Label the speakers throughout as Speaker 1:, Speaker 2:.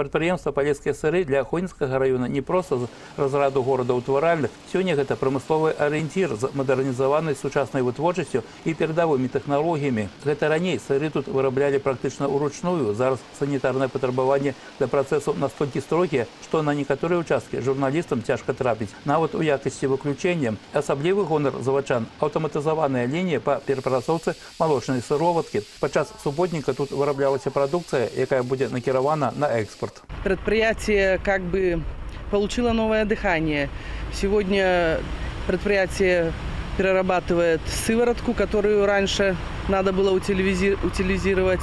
Speaker 1: Прадпрыемства палескія сыры для Хонінскага района не проста з разраду горада ўтваральных. Сёння гэта прамысловы арыенцір з мадэрнізаванай сучаснай вытворчасцю і перадавымі тэхналогіямі. Гэта раней сыры тут выраблялі практычна ўручную. Зараз санітарнае патрабаванне для працэсу настолькі строгія, што на некаторыя ўчасткі журналістам цяжка трапіць. Нават у якасці выключэння асаблівы гонар завачан аўтаматызаваная лінія па перапрацоўцы малочнай сыроваткі. Падчас суботніка тут выраблялася прадукцыя, якая будзе накіравана на экспорт.
Speaker 2: Предприятие как бы получило новое дыхание. Сегодня предприятие перерабатывает сыворотку, которую раньше надо было утилизи- утилизировать.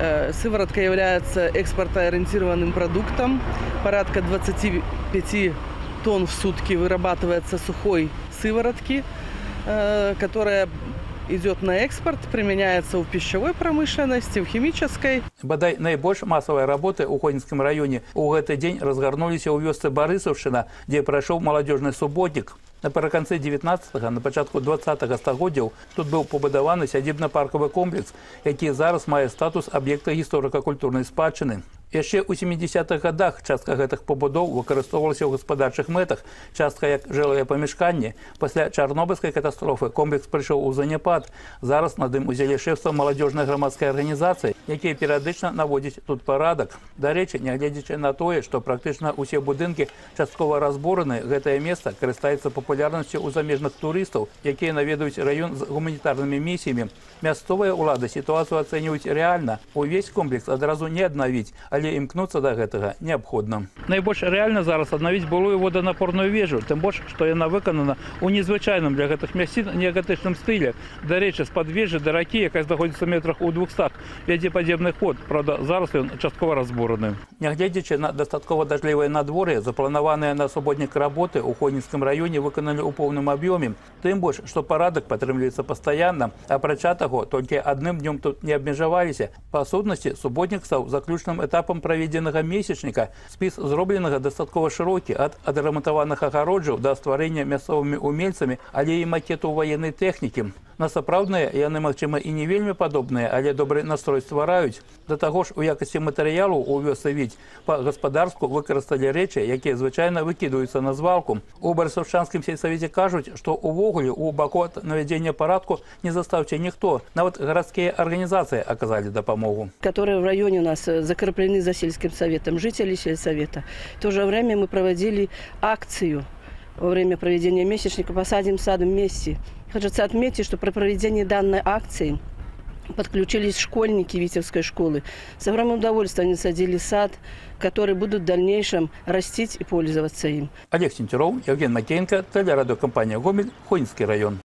Speaker 2: Э, Сыворотка является экспортоориентированным продуктом. Порядка 25 тонн в сутки вырабатывается сухой сыворотки, э, которая идет на экспорт, применяется в пищевой промышленности, в химической.
Speaker 1: Бадай найбольш масавай работы ў Хонінскім раёне ў гэты дзень разгарнуліся ў вёсцы Барысаўшчына, дзе прайшоў маладзёжны суботнік. Напрыканцы 19 на пачатку 20 стагоддзяў тут быў пабудаваны сядзібна-паркавы комплекс, які зараз мае статус аб'екта гісторыка-культурнай спадчыны. Яшчэ ў 70-х гадах частка гэтых пабудоў выкарыстоўвалася ў гаспадарчых мэтах, частка як жылыя памяшканні. Пасля чарнобыльскай катастрофы комплекс прыйшоў у заняпад. Зараз над ім узялі шэфства маладзёжнай грамадскай арганізацыі, якія перыядычна наводзяць тут парадак. Дарэчы, нягледзячы на тое, што практычна ўсе будынкі часткова разбораны, гэтае месца карыстаецца папулярнасцю ў замежных турыстаў, якія наведаюць раён з гуманітарнымі місіямі. Мясцовыя ўлады сітуацыю ацэньваюць рэальна. Увесь комплекс адразу не аднавіць, але імкнуцца да гэтага неабходна. Найбольш рэальна зараз аднавіць былую воданапорную вежу, тым больш, што яна выканана ў незвычайным для гэтых мясцін неагатычным стылі. Дарэчы, з-пад вежы да ракі, якая знаходзіцца метрах у 200, вядзе падземны ход, праўда, зараз ён часткова разбураны. Нягледзячы на дастаткова дажлівае надвор'е, запланаваныя на суботнік работы ў Хонінскім раёне выканалі ў поўным аб'ёме. Тым больш, што парадак падтрымліваецца пастаянна, апрача таго, толькі адным днём тут не абмежаваліся. Па сутнасці суботнік стаў заключным этапам праведзенага месячніка. Спіс зробленага дастаткова шырокі ад адрамантаваных агароджаў да стварэння мясцовымі умельцамі, але і макету ваеннай тэхнікі. На сапраўдныя яны, магчыма, і не вельмі падобныя, але добры настрой ствараюць. Да таго ж у якасці матэрыялу ў вёсы відь па-гаспадарску выкарысталі рэчы, якія звычайна выкідаюцца на звалку. У барысаўчанскім сельсавеце кажуць, што ўвогуле ў баку ад навядзення парадку не застаўце ніхто. Нават гарадскія арганізацыі аказалі дапамогу.
Speaker 3: которые в районе у нас э, закреплены за сельским советом, жители сельсовета. В то же время мы проводили акцию во время проведения месячника «Посадим садом вместе». Хочется отметить, что при проведении данной акции подключились школьники Витебской школы. С огромным удовольствием они садили сад, который будут в дальнейшем растить и пользоваться им.
Speaker 1: Олег Сентеров, Евген Макеенко, телерадиокомпания «Гомель», Хонинский район.